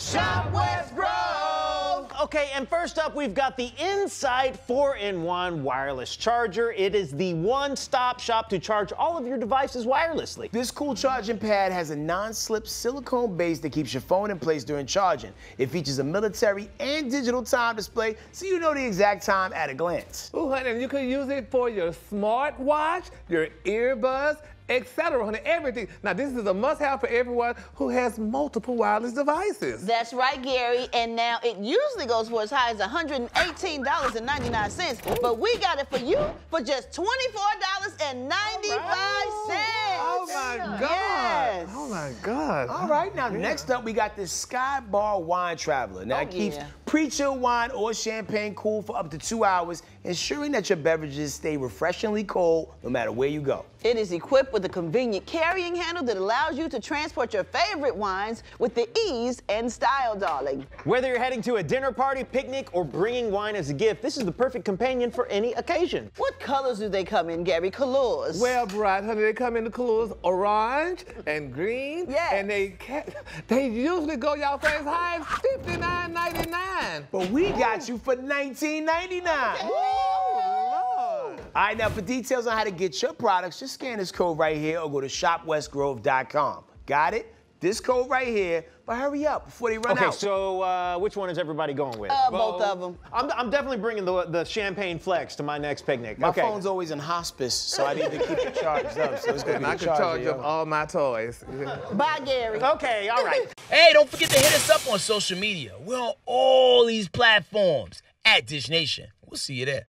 Shop West Grove. Okay, and first up, we've got the Insight 4-in-1 wireless charger. It is the one-stop shop to charge all of your devices wirelessly. This cool charging pad has a non-slip silicone base that keeps your phone in place during charging. It features a military and digital time display, so you know the exact time at a glance. Ooh, honey, you can use it for your smartwatch, your earbuds, etc. honey, everything. Now, this is a must-have for everyone who has multiple wireless devices. That's right, Gary. And now it usually goes for as high as $118.99, but we got it for you for just $24.95. Oh my God. Yes. Oh my God. All right, now next up we got this Skybar Wine Traveler. Now Oh, it keeps yeah. pre-chilled wine or champagne cool for up to two hours, ensuring that your beverages stay refreshingly cold no matter where you go. It is equipped with a convenient carrying handle that allows you to transport your favorite wines with the ease and style, darling. Whether you're heading to a dinner party, picnic, or bringing wine as a gift, this is the perfect companion for any occasion. What colors do they come in, Gary? Colors. Well, bright, honey, they come in the colors orange and green. Yes. And they they usually go y'all for as high as $59.99. But we got you for $19.99. All right, now for details on how to get your products, just scan this code right here or go to shopwestgrove.com. Got it? This code right here, but hurry up before they run Okay, out. so uh, which one is everybody going with? Uh, both of them. I'm, I'm definitely bringing the, the champagne flex to my next picnic. My okay. phone's always in hospice, so I need to keep it charged up. So it's gonna be I a can charge up all my toys. Bye, Gary. Okay, all right. Hey, don't forget to hit us up on social media. We're on all these platforms at Dish Nation. We'll see you there.